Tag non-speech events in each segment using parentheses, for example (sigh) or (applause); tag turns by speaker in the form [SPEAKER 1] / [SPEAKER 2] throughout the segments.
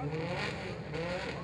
[SPEAKER 1] Yeah.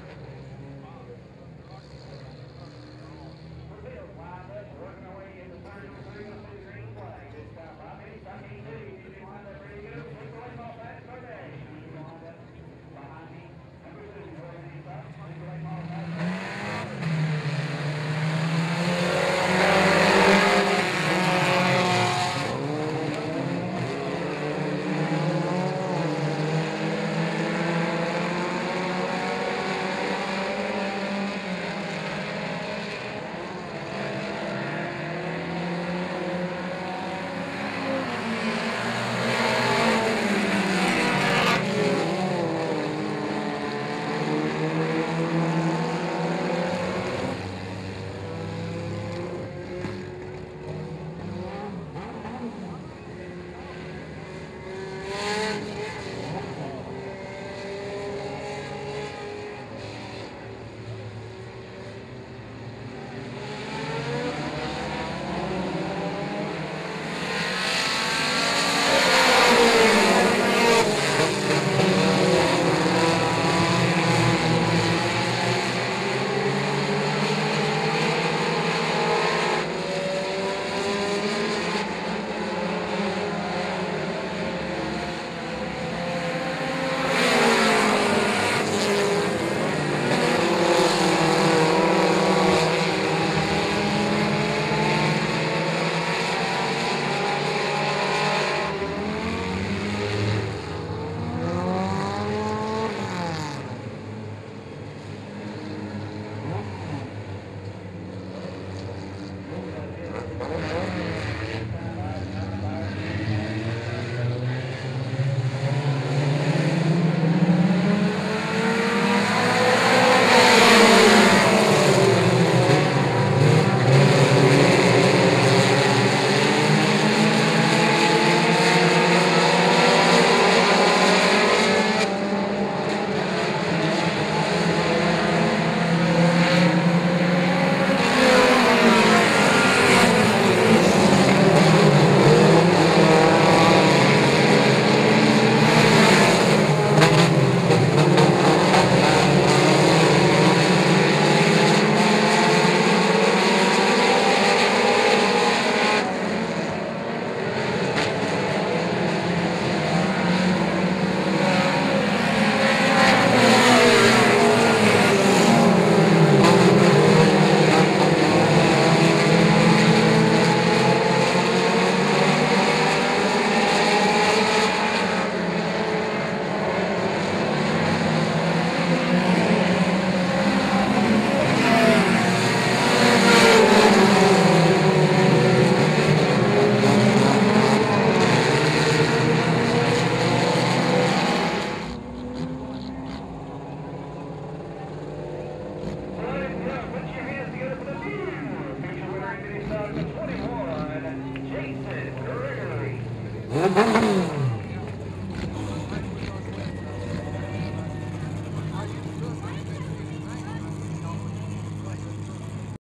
[SPEAKER 2] Mm-hmm. (laughs)